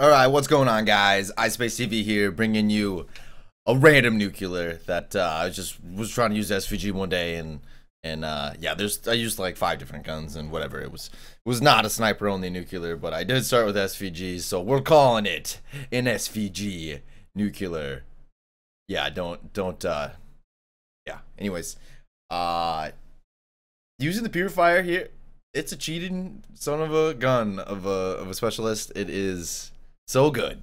All right, what's going on, guys? iSpacedTV here, bringing you a random nuclear that uh, I just was trying to use SVG one day, and and uh, yeah, there's I used like five different guns and whatever. It was it was not a sniper only nuclear, but I did start with SVG, so we're calling it an SVG nuclear. Yeah, don't don't uh, yeah. Anyways, uh, using the purifier here it's a cheating son of a gun of a of a specialist. It is so good.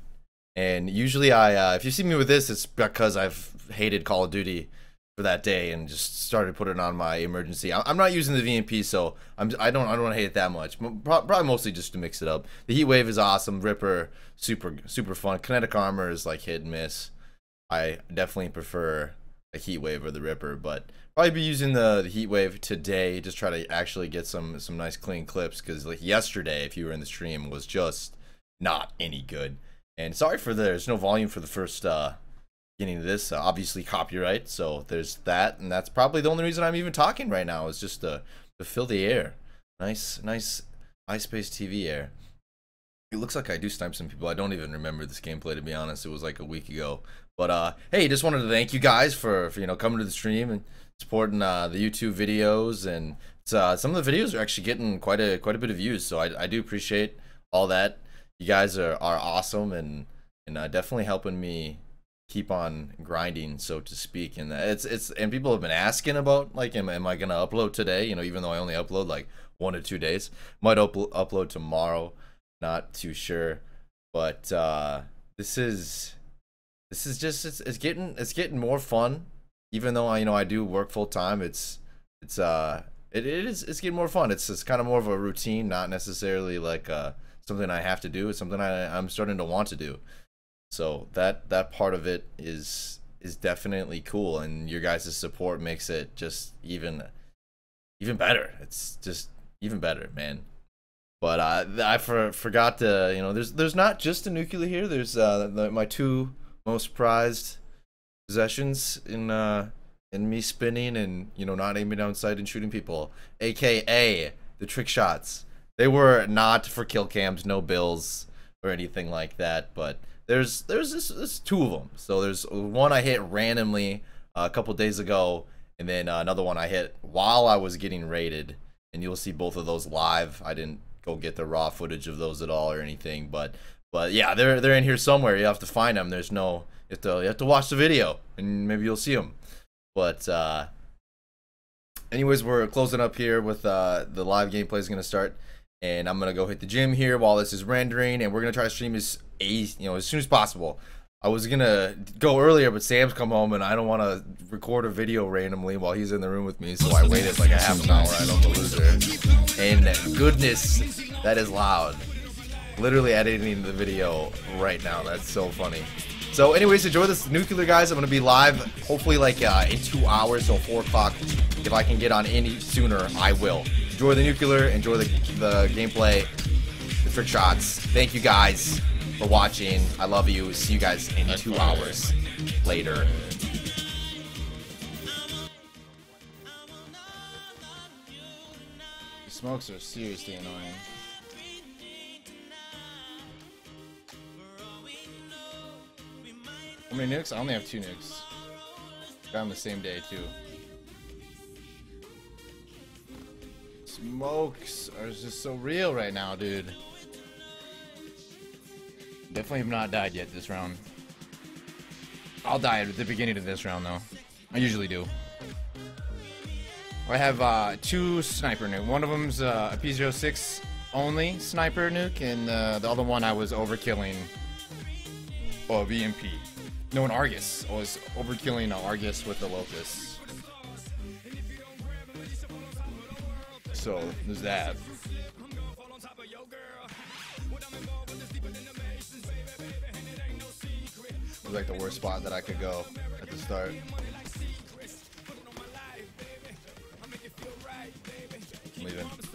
And usually I uh, if you see me with this, it's because I've hated Call of Duty for that day and just started putting on my emergency. I'm not using the VMP, so I'm I don't I don't hate it that much. Probably mostly just to mix it up. The Heat Wave is awesome. Ripper super super fun. Kinetic Armor is like hit and miss. I definitely prefer the Heat Wave or the Ripper, but probably be using the, the Heat Wave today. Just try to actually get some some nice clean clips because like yesterday, if you were in the stream, was just not any good. And sorry for the, there's no volume for the first uh, beginning of this. Uh, obviously copyright, so there's that, and that's probably the only reason I'm even talking right now is just to to fill the air. Nice, nice iSpacedTV air. It looks like I do snipe some people. I don't even remember this gameplay to be honest. It was like a week ago. But uh, hey, just wanted to thank you guys for, for you know coming to the stream and supporting uh, the YouTube videos and uh, some of the videos are actually getting quite a quite a bit of views. So I, I do appreciate all that. You guys are, are awesome and and uh, definitely helping me keep on grinding, so to speak. And it's it's and people have been asking about like, am, am I gonna upload today? You know, even though I only upload like one to two days, might up- upload tomorrow. Not too sure, but uh, this is this is just it's, it's getting it's getting more fun even though I you know I do work full time, it's it's uh it, it is it's getting more fun. It's it's kind of more of a routine, not necessarily like uh something I have to do. It's something I I'm starting to want to do. So that that part of it is is definitely cool, and your guys' support makes it just even even better. It's just even better, man. But uh, I for, forgot to you know there's there's not just a nuclear here. There's uh the, my two most prized possessions in uh in me spinning and you know not aiming down sight and shooting people, aka the trick shots. They were not for kill cams, no bills or anything like that. But there's there's this, this two of them. So there's one I hit randomly uh, a couple days ago, and then uh, another one I hit while I was getting raided. And you'll see both of those live. I didn't go get the raw footage of those at all or anything, but but yeah, they're they're in here somewhere. You have to find them. There's no you have to you have to watch the video and maybe you'll see them. But uh, anyways, we're closing up here with uh, the live gameplay is gonna start, and I'm gonna go hit the gym here while this is rendering, and we're gonna try to stream as a you know as soon as possible. I was gonna go earlier, but Sam's come home, and I don't want to record a video randomly while he's in the room with me, so I waited like a half an hour. I don't the loser, and goodness, that is loud. Literally editing the video right now. That's so funny. So anyways, enjoy this nuclear, guys. I'm to be live hopefully like uh, in two hours, so 4 o'clock. If I can get on any sooner, I will. Enjoy the nuclear, enjoy the, the gameplay, the trick shots. Thank you guys for watching. I love you. See you guys in two hours later. smokes are seriously annoying. How many nukes? I only have two nukes. Got them the same day, too. Smokes are just so real right now, dude. Definitely have not died yet this round. I'll die at the beginning of this round, though. I usually do. I have uh, two sniper nuke. One of them's uh, a P06 only sniper nuke, and uh, the other one I was overkilling. Oh, VMP. No, an Argus. I was overkilling an Argus with the Locust. So, there's that. It was like the worst spot that I could go at the start. I'm leaving.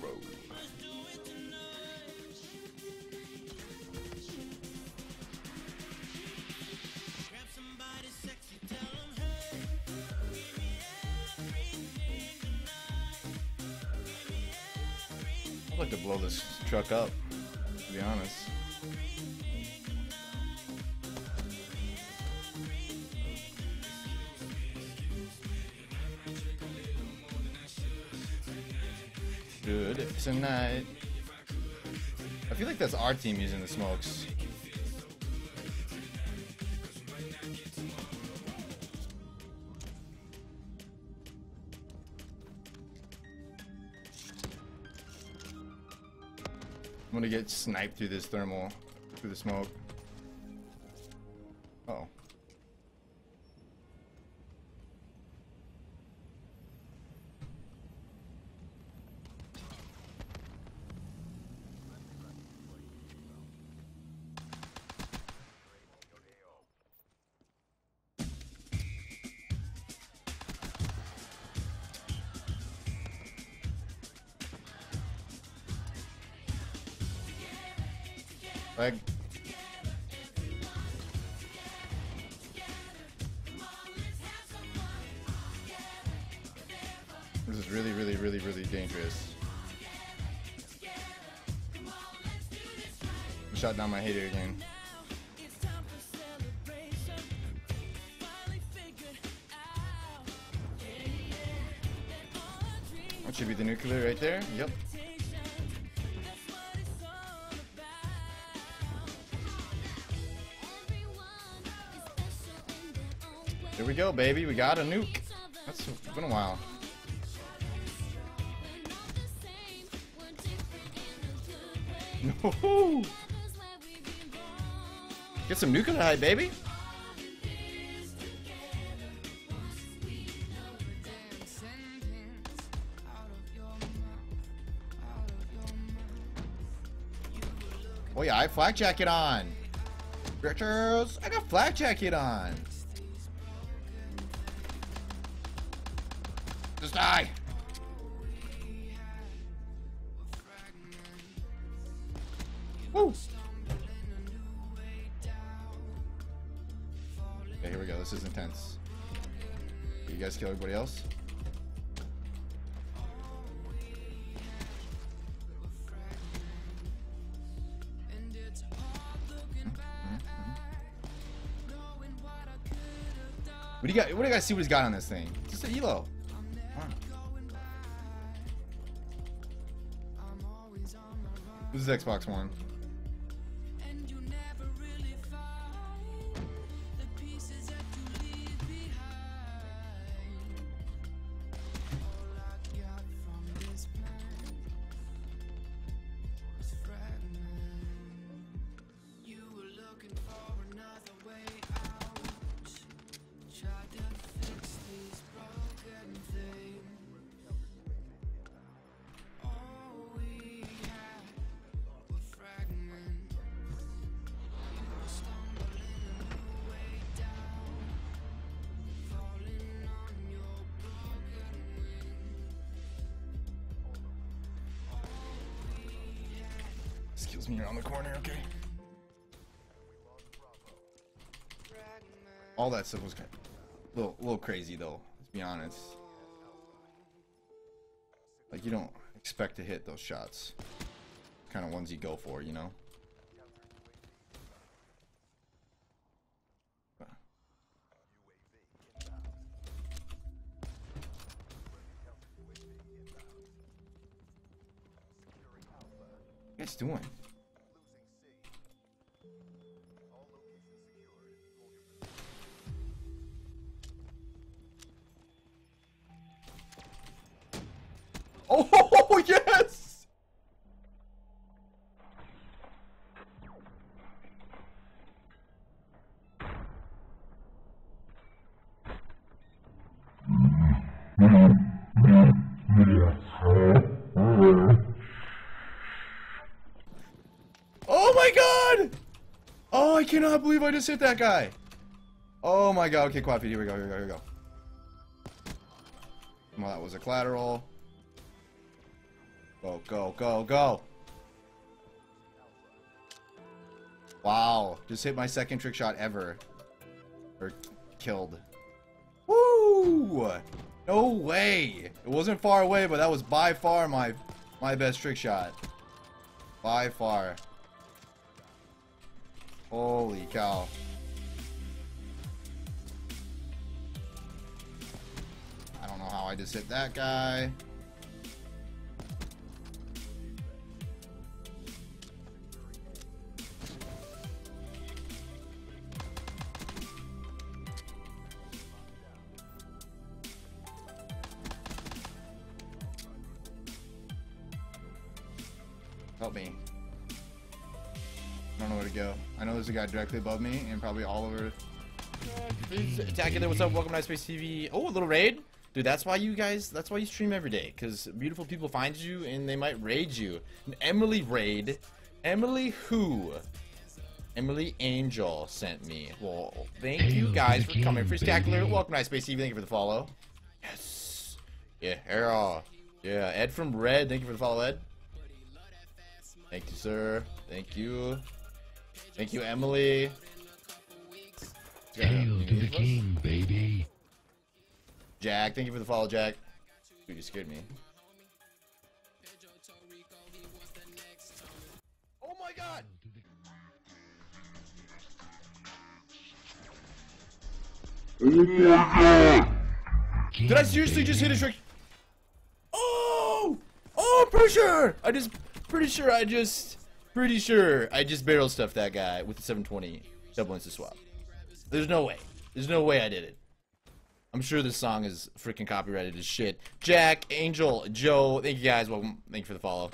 like to blow this truck up, to be honest. Good tonight. I feel like that's our team using the smokes. Gonna get sniped through this thermal, through the smoke. Uh oh. This is really, really, really, really dangerous. Shot down my hater again. That should be the nuclear right there. Yep. We go, baby. We got a nuke. That's been a while. No. Get some nuclear high, baby. Oh yeah, I have flak jacket on. Richards, I got flak jacket on. Just die. Woo. Okay, here we go. This is intense. You guys kill everybody else? Mm-hmm. What do you got? What do you guys see? What he's got on this thing? Just an elo. This is Xbox One. Excuse me around the corner, okay? All that stuff was kind of a little, little crazy though, let's be honest. Like you don't expect to hit those shots. Kind of ones you go for, you know? Doing? Oh yes! Oh my god! Oh, I cannot believe I just hit that guy. Oh my god. Okay, quad feed. Here we go. Here we go. Here we go. Well, that was a collateral. Go, go, go, go. Wow. Just hit my second trick shot ever. Or killed. Woo! No way. It wasn't far away, but that was by far my my best trick shot. By far. Holy cow. I don't know how I just hit that guy. Help me. I don't know where to go. I know there's a guy directly above me and probably all over. Attack there. What's up? Welcome to Space TV. Oh, a little raid. Dude, that's why you guys, that's why you stream every day. Because beautiful people find you and they might raid you. And Emily raid. Emily who? Emily Angel sent me. Well, thank you guys for coming. Freestacular. Welcome to Space TV. Thank you for the follow. Yes. Yeah, Arrow. Yeah, Ed from Red. Thank you for the follow, Ed. Thank you, sir. Thank you. Thank you, Emily. Hail to the king, baby. Jack, thank you for the follow, Jack. Dude, you scared me. Oh my god! Did I seriously just hit a trick? Oh! Oh, I'm sure! I just, pretty sure I just, pretty sure I just barrel stuffed that guy with the 720 double instant swap. There's no way. There's no way I did it. I'm sure this song is freaking copyrighted as shit. Jack, Angel, Joe, thank you guys. Welcome. Thank you for the follow.